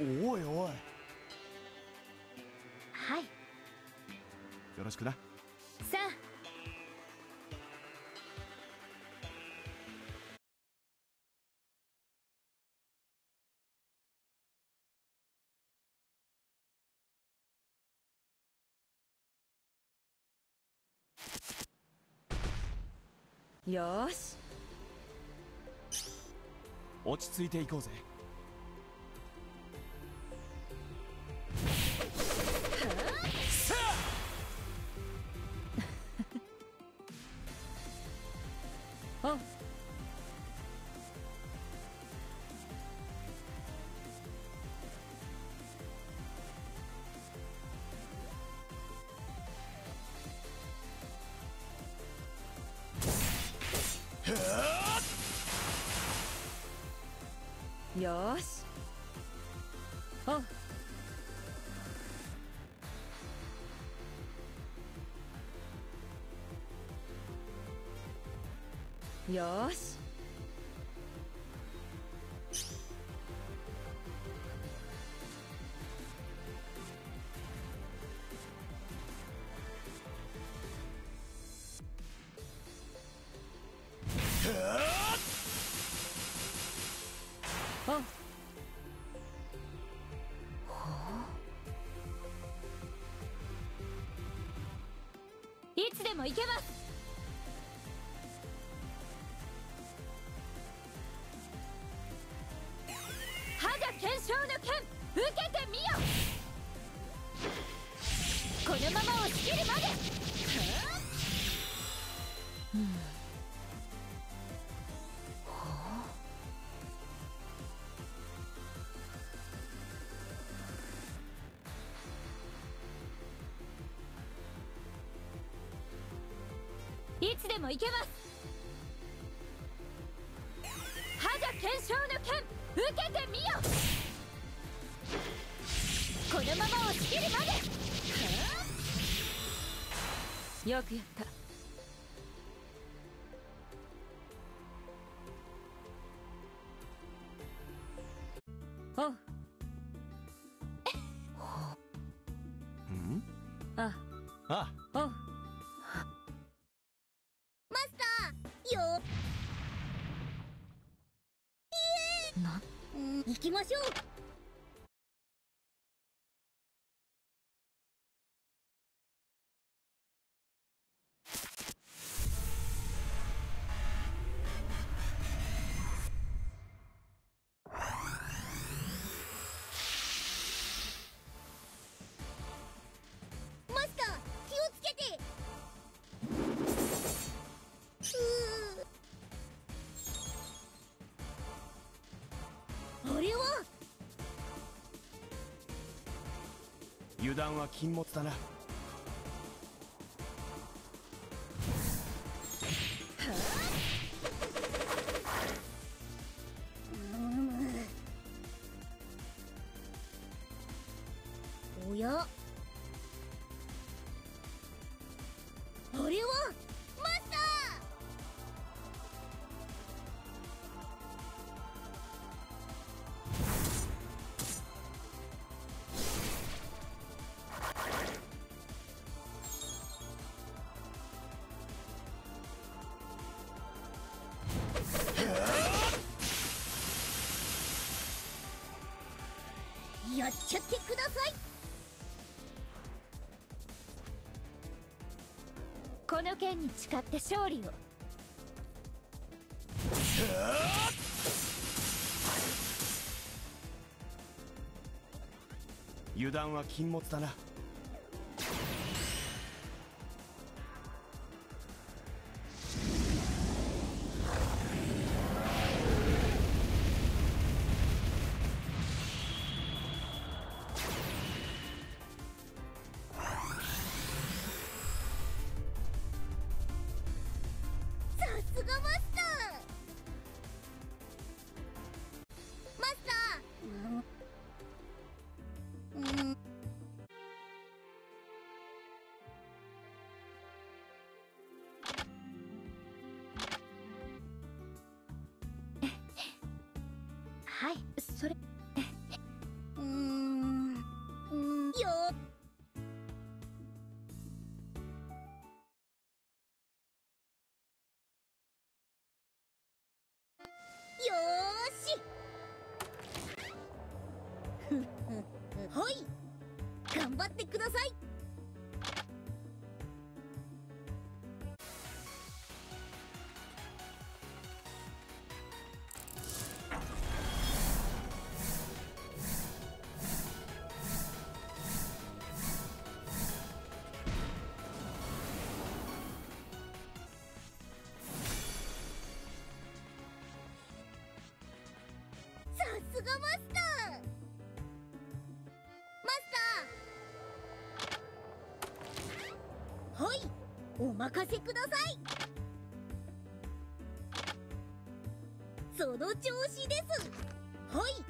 おいおい。はい。よろしくな。さあ。よし。落ち着いていこうぜよし。およしいつでも行けます。歯が検証の剣受けてみよこのまま押し切るまで。いつでも行けます。覇者検証の剣受けてみよこのまま押し切るまで。はあよくやった。おううんあ。あ油断は禁物だな。っちゃってください。この剣に誓って勝利を。油断は禁物だな。すがマスターマスター。はい。お任せください。その調子です。はい。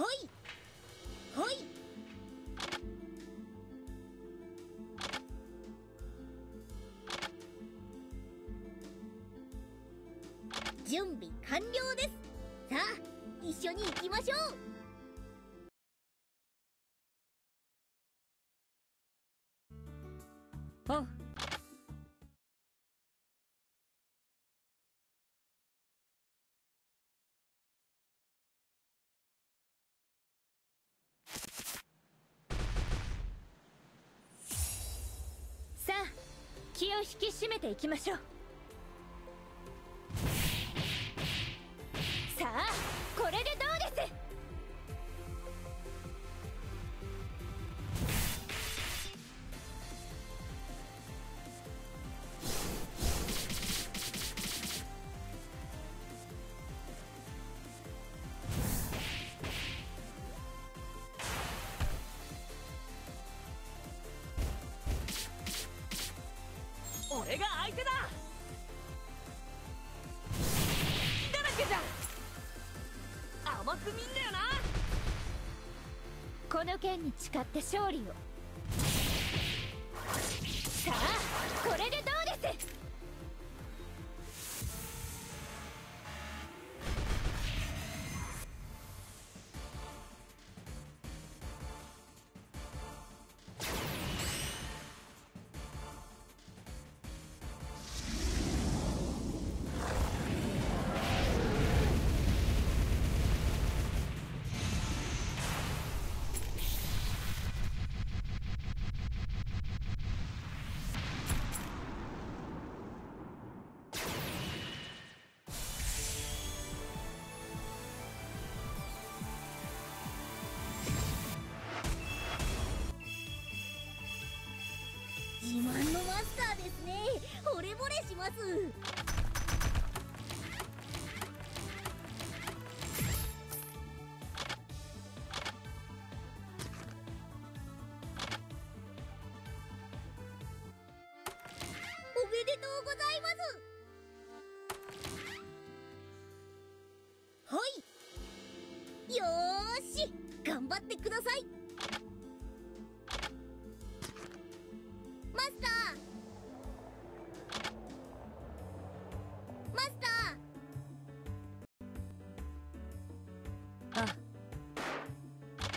はい。はい。準備完了です。さあ一緒に行きましょう。気を引き締めていきましょう。見んなよな。この剣に誓って勝利を。自慢のマスターですね。惚れ惚れします。おめでとうございます。はい。よーし。頑張ってください。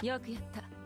よくやった。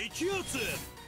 Дичицын!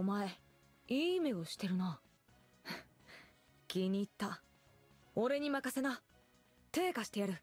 お前いい目をしてるな。気に入った。俺に任せな。手貸してやる。